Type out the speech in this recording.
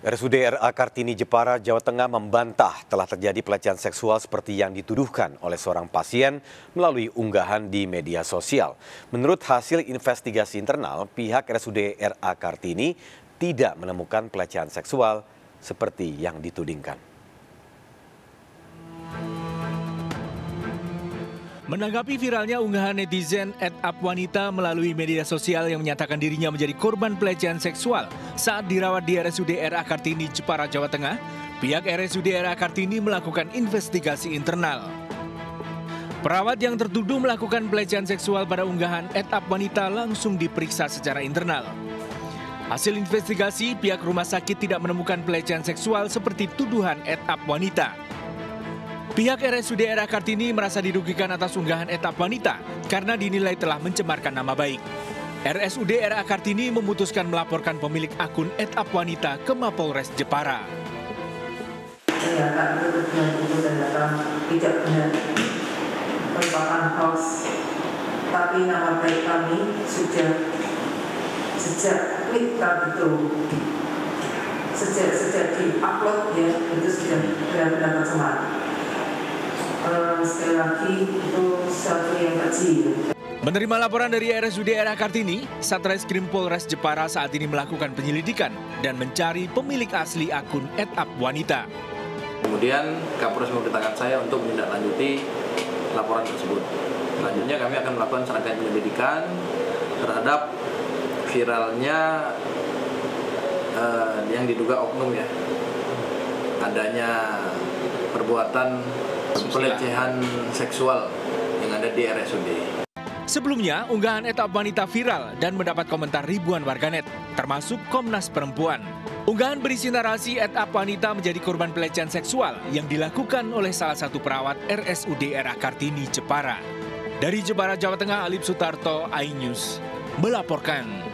RSUD RA Kartini Jepara, Jawa Tengah membantah telah terjadi pelecehan seksual seperti yang dituduhkan oleh seorang pasien melalui unggahan di media sosial. Menurut hasil investigasi internal, pihak RSUD RA Kartini tidak menemukan pelecehan seksual seperti yang ditudingkan. Menanggapi viralnya unggahan netizen at wanita melalui media sosial yang menyatakan dirinya menjadi korban pelecehan seksual saat dirawat di RSUD RA Kartini, Jepara, Jawa Tengah, pihak RSUD RA Kartini melakukan investigasi internal. Perawat yang tertuduh melakukan pelecehan seksual pada unggahan at wanita langsung diperiksa secara internal. Hasil investigasi, pihak rumah sakit tidak menemukan pelecehan seksual seperti tuduhan at up wanita. Pihak RSUD RA Kartini merasa dirugikan atas unggahan etap wanita karena dinilai telah mencemarkan nama baik. RSUD RA Kartini memutuskan melaporkan pemilik akun etap wanita ke Mapolres Jepara. Itu itu ternyata tidak benar merupakan hoax. Tapi nama baik kami sudah sejak klik itu sejak sejak di upload ya itu sudah benar-benar tercemar sekali lagi itu sesuatu yang kecil. Menerima laporan dari RSUD RA Kartini, Satreskrim Polres Jepara saat ini melakukan penyelidikan dan mencari pemilik asli akun @up wanita. Kemudian Kapolres memerintahkan saya untuk menindaklanjuti laporan tersebut. Selanjutnya kami akan melakukan serangkaian penyelidikan terhadap viralnya uh, yang diduga oknum ya adanya perbuatan pelecehan seksual yang ada di RSUD. Sebelumnya, unggahan etap wanita viral dan mendapat komentar ribuan warganet, termasuk Komnas Perempuan. Unggahan berisi narasi etap wanita menjadi korban pelecehan seksual yang dilakukan oleh salah satu perawat RSUD RA Kartini Jepara. Dari Jepara, Jawa Tengah, Alip Sutarto, iNews, melaporkan.